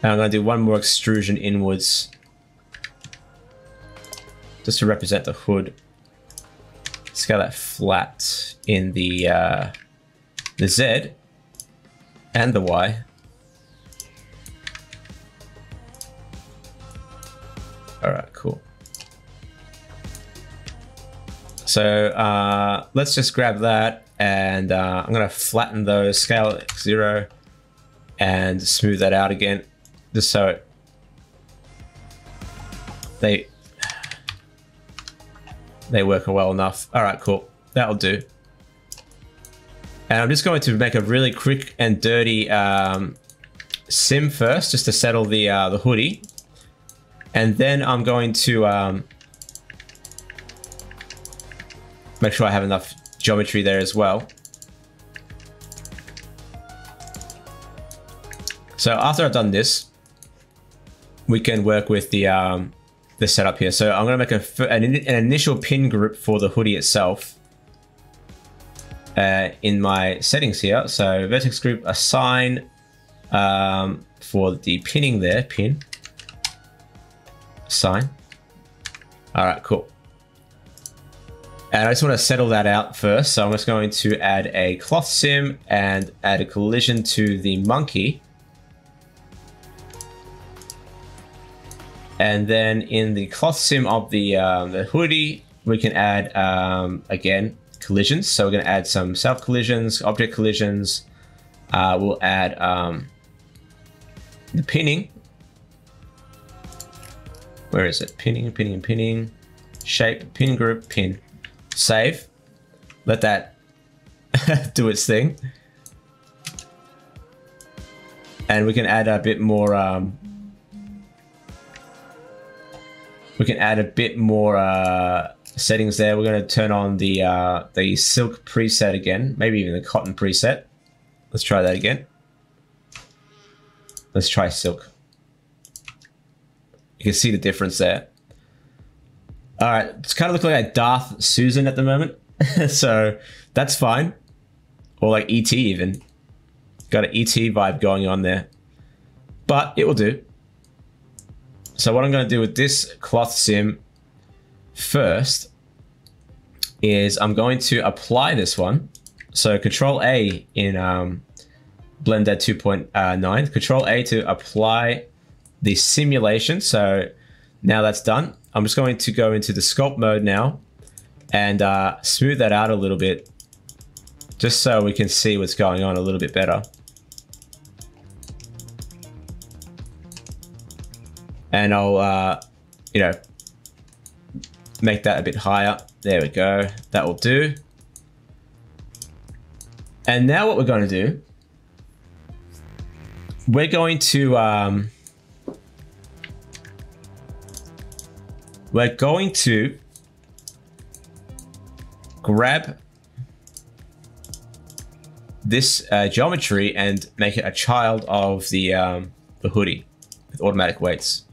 I'm going to do one more extrusion inwards just to represent the hood. Scale that flat in the uh, the Z and the Y. So uh, let's just grab that and uh, I'm gonna flatten those, scale it zero and smooth that out again, just so it, they they work well enough. All right, cool. That'll do. And I'm just going to make a really quick and dirty um, sim first, just to settle the uh, the hoodie. And then I'm going to um, make sure I have enough geometry there as well. So after I've done this, we can work with the um, the setup here. So I'm going to make a, an, an initial pin group for the hoodie itself uh, in my settings here. So vertex group assign um, for the pinning there, pin, assign. All right, cool. And I just want to settle that out first. So I'm just going to add a cloth sim and add a collision to the monkey. And then in the cloth sim of the, um, the hoodie, we can add, um, again, collisions. So we're going to add some self collisions, object collisions. Uh, we'll add um, the pinning. Where is it? Pinning, pinning, pinning. Shape, pin group, pin. Save. Let that do its thing. And we can add a bit more um, we can add a bit more uh, settings there. We're going to turn on the uh, the silk preset again, maybe even the cotton preset. Let's try that again. Let's try silk. You can see the difference there. All right, it's kind of looking like Darth Susan at the moment. so that's fine. Or like ET even. Got an ET vibe going on there. But it will do. So what I'm going to do with this cloth sim first is I'm going to apply this one. So control A in um, Blender 2.9, control A to apply the simulation. So now that's done. I'm just going to go into the sculpt mode now and uh, smooth that out a little bit just so we can see what's going on a little bit better. and I'll, uh, you know, make that a bit higher. There we go. That will do. And now what we're going to do, we're going to, um, we're going to grab this uh, geometry and make it a child of the, um, the hoodie with automatic weights.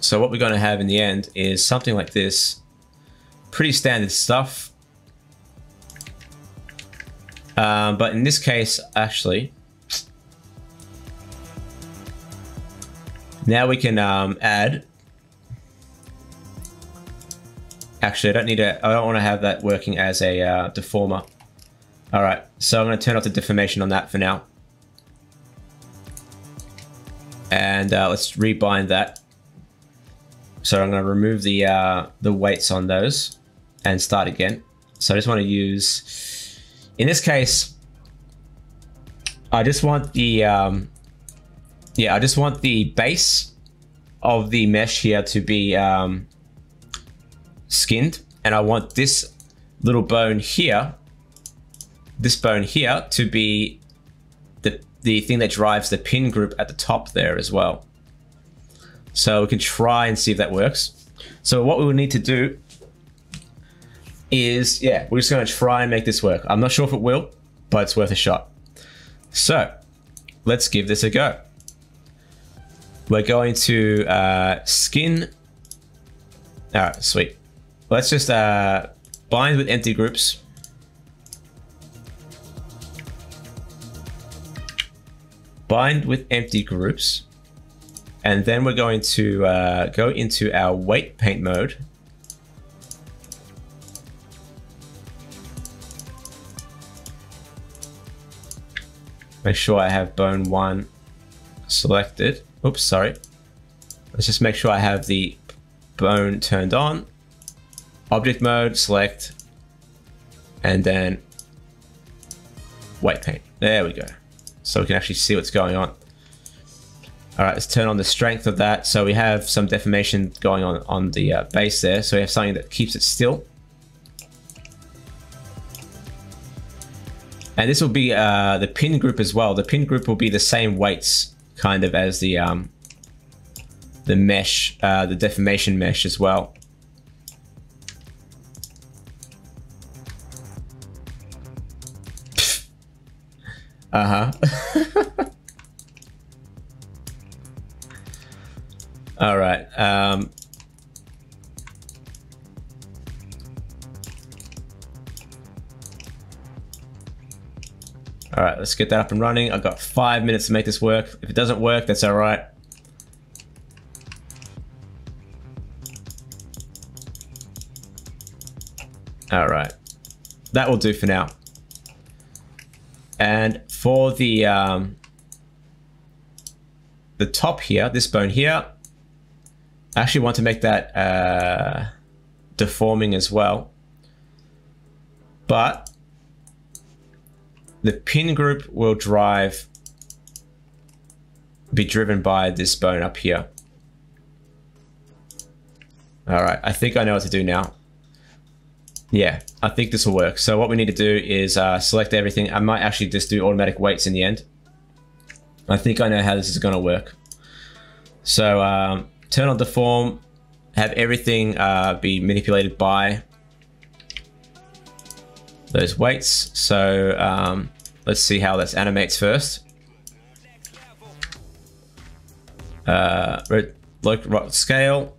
So what we're going to have in the end is something like this. Pretty standard stuff. Um, but in this case, actually, now we can um, add. Actually, I don't need to. I don't want to have that working as a uh, deformer. All right, so I'm going to turn off the deformation on that for now. And uh, let's rebind that. So I'm going to remove the uh, the weights on those and start again. So I just want to use, in this case, I just want the, um, yeah, I just want the base of the mesh here to be um, skinned. And I want this little bone here, this bone here to be the, the thing that drives the pin group at the top there as well. So we can try and see if that works. So what we will need to do is, yeah, we're just going to try and make this work. I'm not sure if it will, but it's worth a shot. So let's give this a go. We're going to uh, skin. All right, sweet. Let's just uh, bind with empty groups. Bind with empty groups. And then we're going to uh, go into our weight paint mode. Make sure I have bone one selected. Oops, sorry. Let's just make sure I have the bone turned on. Object mode, select, and then weight paint. There we go. So we can actually see what's going on. All right, let's turn on the strength of that. So we have some deformation going on on the uh, base there. So we have something that keeps it still. And this will be uh, the pin group as well. The pin group will be the same weights kind of as the um, the mesh, uh, the deformation mesh as well. Uh-huh. All right. Um, all right, let's get that up and running. I've got five minutes to make this work. If it doesn't work, that's all right. All right, that will do for now. And for the um, the top here, this bone here, I actually want to make that uh, deforming as well. But the pin group will drive, be driven by this bone up here. All right, I think I know what to do now. Yeah, I think this will work. So what we need to do is uh, select everything. I might actually just do automatic weights in the end. I think I know how this is going to work. So um, turn on deform, have everything uh, be manipulated by those weights. So um, let's see how this animates first. Uh, rock scale,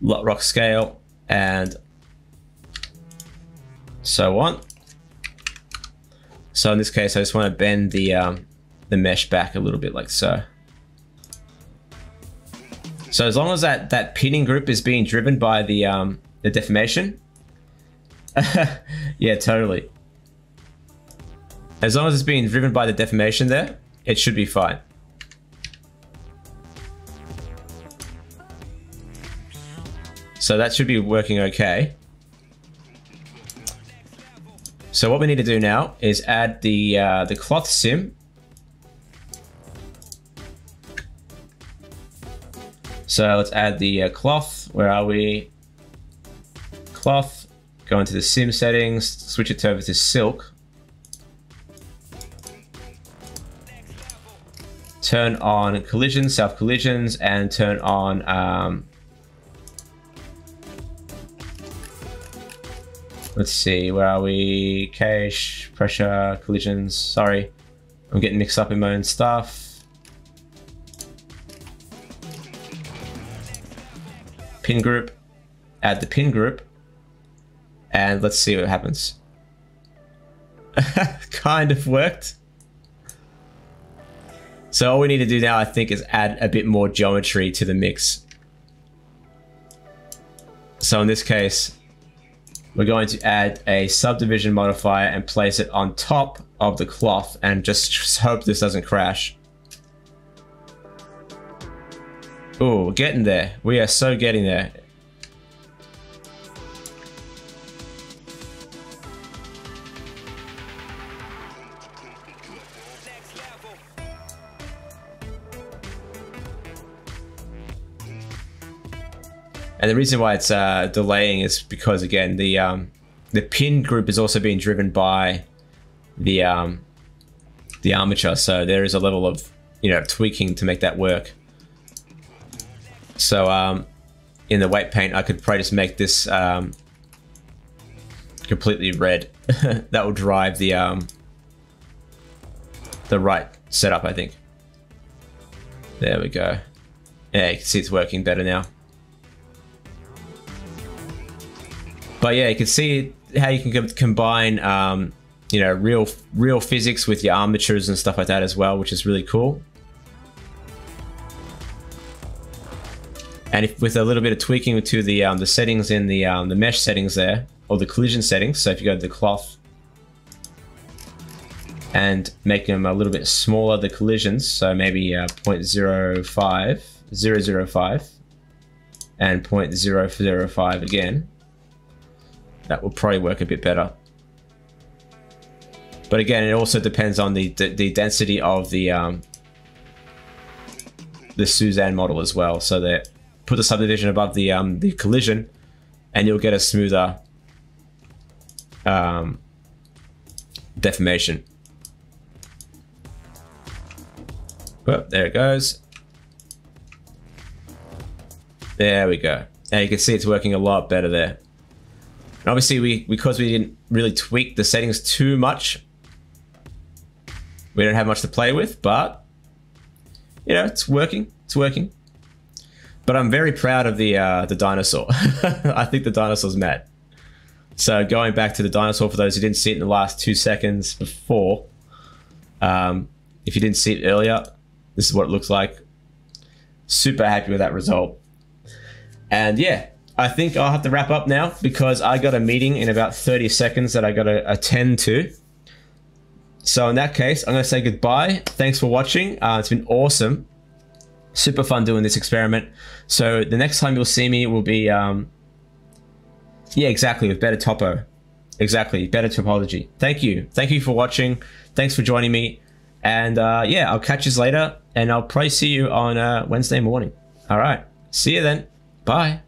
rock scale, and so on. So in this case, I just want to bend the um, the mesh back a little bit like so. So as long as that, that pinning group is being driven by the, um, the deformation. yeah, totally. As long as it's being driven by the deformation there, it should be fine. So that should be working okay. So what we need to do now is add the uh, the cloth sim So let's add the uh, cloth. Where are we? Cloth. Go into the sim settings, switch it over to silk. Turn on collisions, self collisions, and turn on um, let's see, where are we? Cache, pressure, collisions. Sorry, I'm getting mixed up in my own stuff. pin group, add the pin group, and let's see what happens. kind of worked. So all we need to do now, I think, is add a bit more geometry to the mix. So in this case, we're going to add a subdivision modifier and place it on top of the cloth and just hope this doesn't crash. Oh, getting there. We are so getting there. And the reason why it's uh, delaying is because again the um, the pin group is also being driven by the um, the armature, so there is a level of you know tweaking to make that work. So um, in the weight paint, I could probably just make this um, completely red. that will drive the um, the right setup, I think. There we go. Yeah, you can see it's working better now. But yeah, you can see how you can combine, um, you know, real real physics with your armatures and stuff like that as well, which is really cool. And if, with a little bit of tweaking to the um, the settings in the um, the mesh settings there, or the collision settings. So if you go to the cloth and make them a little bit smaller, the collisions, so maybe uh, 0.05, 005, and 0.005 again, that will probably work a bit better. But again, it also depends on the, the, the density of the um, the Suzanne model as well. So that put the subdivision above the um, the collision, and you'll get a smoother um, deformation. Well, there it goes. There we go. Now you can see it's working a lot better there. And obviously, we because we didn't really tweak the settings too much, we don't have much to play with, but you know, it's working. It's working. But I'm very proud of the uh, the dinosaur. I think the dinosaur's mad. So going back to the dinosaur, for those who didn't see it in the last two seconds before, um, if you didn't see it earlier, this is what it looks like. Super happy with that result. And yeah, I think I'll have to wrap up now because I got a meeting in about 30 seconds that I got to attend to. So in that case, I'm going to say goodbye. Thanks for watching. Uh, it's been awesome. Super fun doing this experiment. So the next time you'll see me will be, um, yeah, exactly, with better topo. Exactly, better topology. Thank you. Thank you for watching. Thanks for joining me. And uh, yeah, I'll catch you later. And I'll probably see you on uh, Wednesday morning. All right. See you then. Bye.